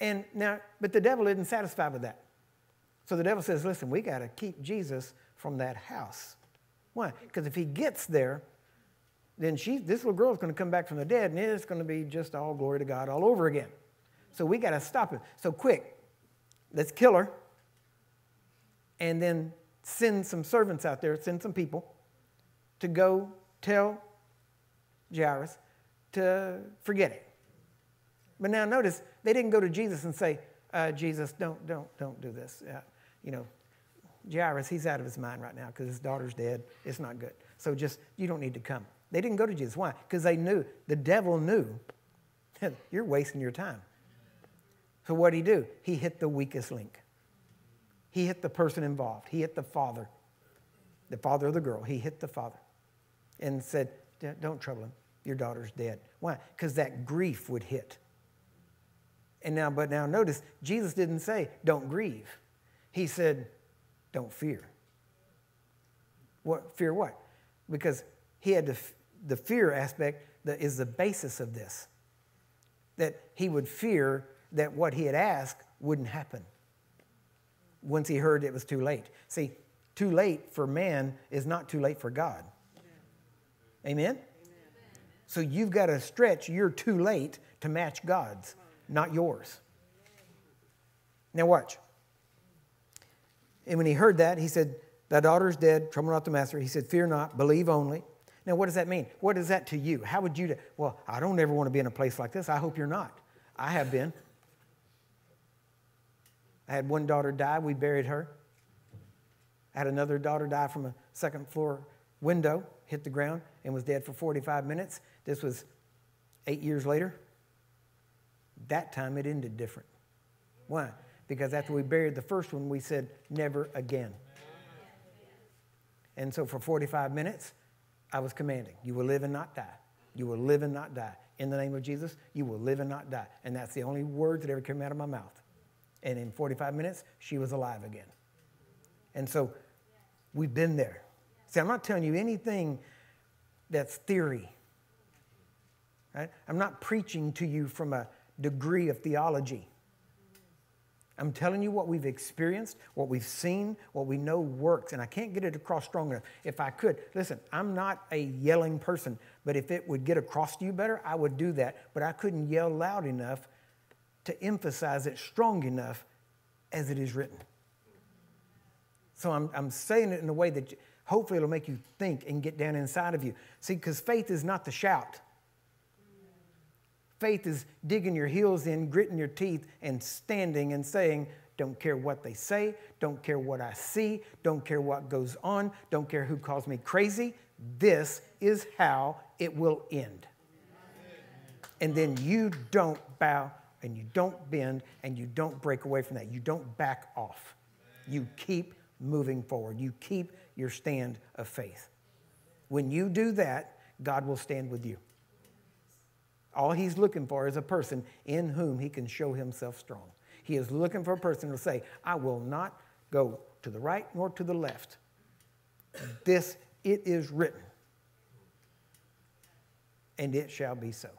And now, but the devil isn't satisfied with that. So the devil says, listen, we got to keep Jesus from that house. Why? Because if he gets there, then she, this little girl is going to come back from the dead, and it's going to be just all glory to God all over again. So we got to stop it. So quick, let's kill her, and then send some servants out there, send some people to go tell Jairus to forget it. But now notice, they didn't go to Jesus and say, uh, Jesus, don't, don't, don't do this. Uh, you know, Jairus, he's out of his mind right now because his daughter's dead. It's not good. So just, you don't need to come. They didn't go to Jesus. Why? Because they knew, the devil knew, you're wasting your time. So what did he do? He hit the weakest link. He hit the person involved. He hit the father, the father of the girl. He hit the father and said, Don't trouble him. Your daughter's dead. Why? Because that grief would hit. And now, but now notice, Jesus didn't say, Don't grieve. He said, Don't fear. What fear what? Because he had the, the fear aspect that is the basis of this. That he would fear that what he had asked wouldn't happen once he heard it was too late. See, too late for man is not too late for God. Amen? Amen? So you've got to stretch your too late to match God's, not yours. Now, watch. And when he heard that, he said, Thy daughter is dead, trouble not the master. He said, Fear not, believe only. Now, what does that mean? What is that to you? How would you, well, I don't ever want to be in a place like this. I hope you're not. I have been. I had one daughter die, we buried her. I had another daughter die from a second floor window, hit the ground, and was dead for 45 minutes. This was eight years later. That time it ended different. Why? Because after we buried the first one, we said, never again. And so for 45 minutes, I was commanding, you will live and not die. You will live and not die. In the name of Jesus, you will live and not die. And that's the only words that ever came out of my mouth. And in 45 minutes, she was alive again. And so we've been there. See, I'm not telling you anything that's theory. Right? I'm not preaching to you from a degree of theology. I'm telling you what we've experienced, what we've seen, what we know works, and I can't get it across strong enough. If I could, listen, I'm not a yelling person, but if it would get across to you better, I would do that. But I couldn't yell loud enough to emphasize it strong enough as it is written. So I'm, I'm saying it in a way that hopefully it'll make you think and get down inside of you. See, because faith is not the shout. Faith is digging your heels in, gritting your teeth, and standing and saying, Don't care what they say, don't care what I see, don't care what goes on, don't care who calls me crazy. This is how it will end. And then you don't bow and you don't bend and you don't break away from that. You don't back off. You keep moving forward. You keep your stand of faith. When you do that, God will stand with you. All he's looking for is a person in whom he can show himself strong. He is looking for a person to say, I will not go to the right nor to the left. This, it is written. And it shall be so.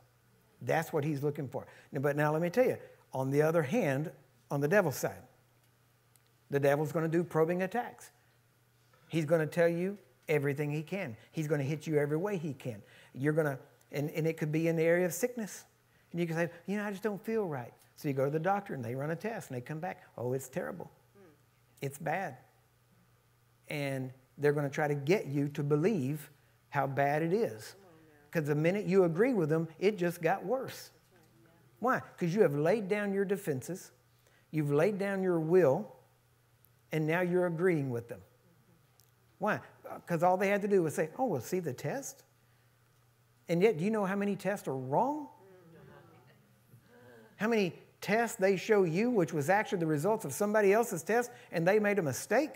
That's what he's looking for. But now let me tell you, on the other hand, on the devil's side, the devil's going to do probing attacks. He's going to tell you everything he can. He's going to hit you every way he can. You're going to, and, and it could be in the area of sickness. And you can say, you know, I just don't feel right. So you go to the doctor and they run a test and they come back, oh, it's terrible. It's bad. And they're going to try to get you to believe how bad it is. Because the minute you agree with them, it just got worse. Why? Because you have laid down your defenses, you've laid down your will, and now you're agreeing with them. Why? Uh, because all they had to do was say, oh, well, see the test? And yet, do you know how many tests are wrong? How many tests they show you, which was actually the results of somebody else's test, and they made a mistake?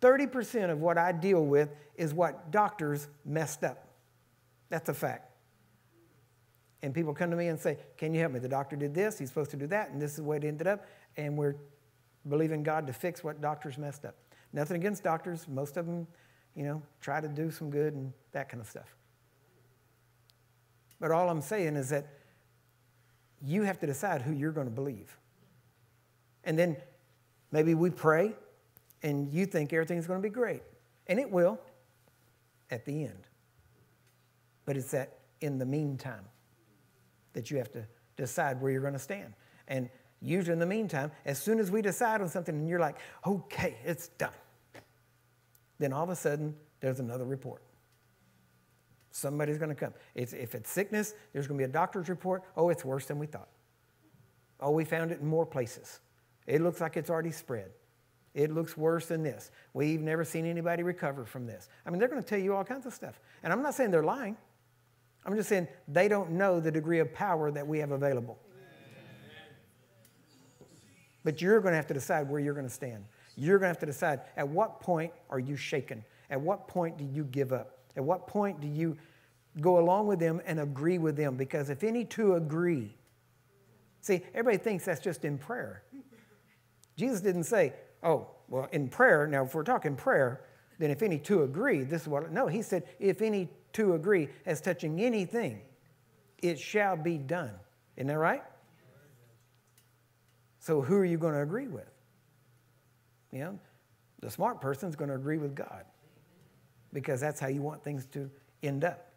30% of what I deal with is what doctors messed up. That's a fact. And people come to me and say, Can you help me? The doctor did this, he's supposed to do that, and this is the way it ended up. And we're believing God to fix what doctors messed up. Nothing against doctors. Most of them, you know, try to do some good and that kind of stuff. But all I'm saying is that you have to decide who you're going to believe. And then maybe we pray and you think everything's going to be great. And it will at the end. But it's that in the meantime that you have to decide where you're going to stand. And usually in the meantime, as soon as we decide on something and you're like, okay, it's done, then all of a sudden there's another report. Somebody's going to come. It's, if it's sickness, there's going to be a doctor's report. Oh, it's worse than we thought. Oh, we found it in more places. It looks like it's already spread. It looks worse than this. We've never seen anybody recover from this. I mean, they're going to tell you all kinds of stuff. And I'm not saying they're lying. I'm just saying they don't know the degree of power that we have available. But you're going to have to decide where you're going to stand. You're going to have to decide at what point are you shaken? At what point do you give up? At what point do you go along with them and agree with them? Because if any two agree, see, everybody thinks that's just in prayer. Jesus didn't say, oh, well, in prayer, now if we're talking prayer, then if any two agree, this is what, no, he said, if any two agree as touching anything, it shall be done. Isn't that right? So who are you going to agree with? You know, the smart person is going to agree with God because that's how you want things to end up.